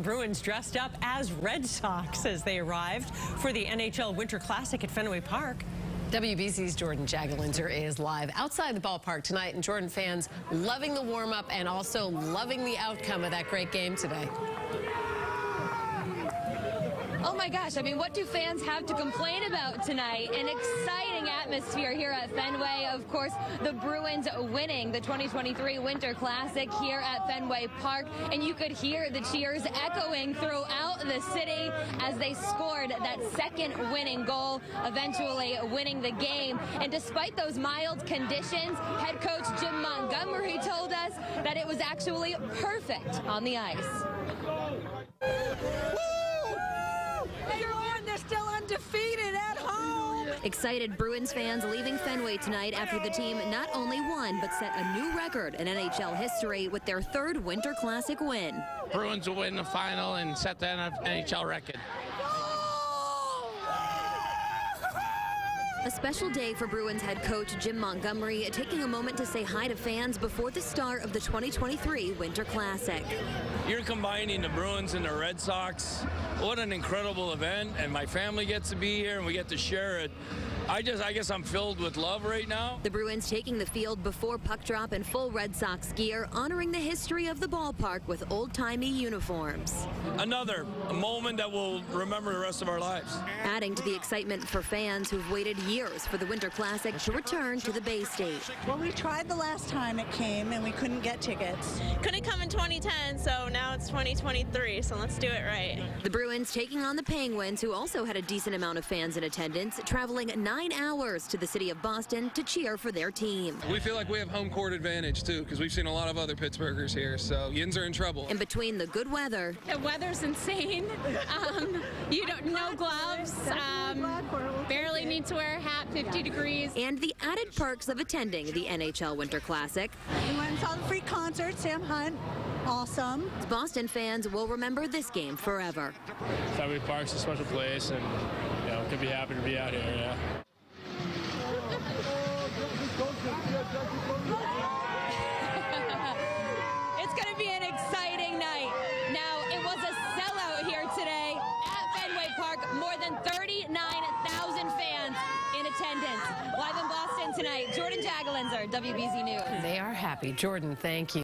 Bruins dressed up as Red Sox as they arrived for the NHL Winter Classic at Fenway Park. WBZ's Jordyn Jagolinzer is live outside the ballpark tonight, and Jordyn fans loving the warm-up and also loving the outcome of that great game today. Oh my gosh, I mean, what do fans have to complain about tonight? An exciting atmosphere here at Fenway. Of course, the Bruins winning the 2023 Winter Classic here at Fenway Park. And you could hear the cheers echoing throughout the city as they scored that second winning goal, eventually winning the game. And despite those mild conditions, head coach Jim Montgomery told us that it was actually perfect on the ice. undefeated at home. Excited Bruins fans leaving Fenway tonight after the team not only won, but set a new record in NHL history with their third Winter Classic win. Bruins will win the final and set the NHL record. A special day for Bruins head coach Jim Montgomery, taking a moment to say hi to fans before the start of the 2023 Winter Classic. You're combining the Bruins and the Red Sox. What an incredible event, and my family gets to be here, and we get to share it. I just, I guess I'm filled with love right now. The Bruins taking the field before puck drop in full Red Sox gear, honoring the history of the ballpark with old-timey uniforms. Another moment that we'll remember the rest of our lives. Adding to the excitement for fans who've waited years for the Winter Classic to return to the Bay State. Well, we tried the last time it came and we couldn't get tickets. Couldn't come in 2010, so now it's 2023, so let's do it right. The Bruins taking on the Penguins, who also had a decent amount of fans in attendance, traveling nine hours to the city of Boston to cheer for their team. We feel like we have home court advantage, too, because we've seen a lot of other Pittsburghers here, so Yins are in trouble. In between the good weather. The weather's insane. Um, you don't, no gloves. Um, barely need to wear a hat, 50 degrees. And the added perks of attending the NHL Winter Classic. We went and saw the free concert, Sam Hunt. Awesome. Boston fans will remember this game forever. Fenway Park's a special place, and you know, could be happy to be out here. Yeah. it's going to be an exciting night. Now, it was a sellout here today at Fenway Park. More than 39,000 fans Live in Boston tonight, Jordyn Jagolinzer, WBZ News. They are happy. Jordyn, thank you.